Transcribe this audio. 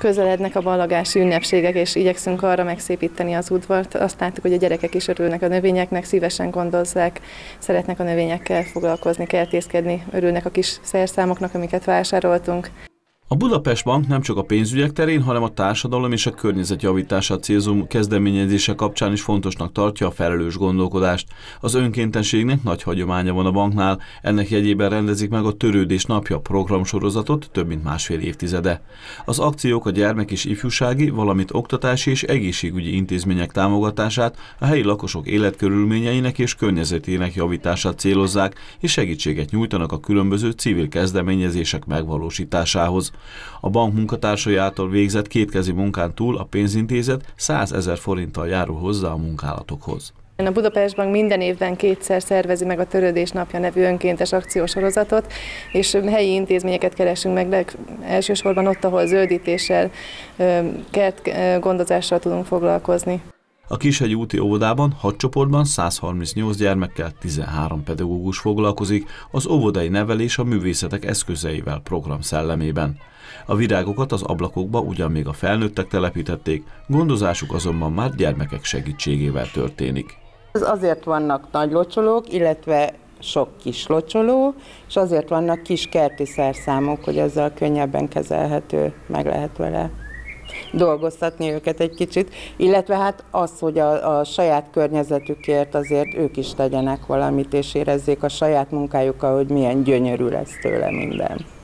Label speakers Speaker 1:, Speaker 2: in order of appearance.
Speaker 1: Közelednek a ballagási ünnepségek, és igyekszünk arra megszépíteni az udvart. Azt láttuk, hogy a gyerekek is örülnek a növényeknek, szívesen gondozzák, szeretnek a növényekkel foglalkozni, kertészkedni, örülnek a kis szerszámoknak, amiket vásároltunk.
Speaker 2: A Budapest Bank nem csak a pénzügyek terén, hanem a társadalom és a környezet javítását célzó kezdeményezése kapcsán is fontosnak tartja a felelős gondolkodást. Az önkéntességnek nagy hagyománya van a banknál, ennek jegyében rendezik meg a Törődés napja programsorozatot több mint másfél évtizede. Az akciók a gyermek és ifjúsági, valamint oktatási és egészségügyi intézmények támogatását, a helyi lakosok életkörülményeinek és környezetének javítását célozzák, és segítséget nyújtanak a különböző civil kezdeményezések megvalósításához. A bank munkatársai által végzett kétkezi munkán túl a pénzintézet 100 ezer forinttal járul hozzá a munkálatokhoz.
Speaker 1: A Budapest Bank minden évben kétszer szervezi meg a Törődés Napja nevű önkéntes akciósorozatot, és helyi intézményeket keresünk meg, de elsősorban ott, ahol zöldítéssel, kert gondozással tudunk foglalkozni.
Speaker 2: A Kishegyi úti óvodában hat csoportban 138 gyermekkel 13 pedagógus foglalkozik az óvodai nevelés a művészetek eszközeivel program szellemében. A virágokat az ablakokba ugyan még a felnőttek telepítették, gondozásuk azonban már gyermekek segítségével történik.
Speaker 3: Ez azért vannak nagy locsolók, illetve sok kis locsoló, és azért vannak kis kerti szerszámok, hogy azzal könnyebben kezelhető, meg lehet vele dolgoztatni őket egy kicsit, illetve hát az, hogy a, a saját környezetükért azért ők is tegyenek valamit, és érezzék a saját munkájukkal, hogy milyen gyönyörű lesz tőle minden.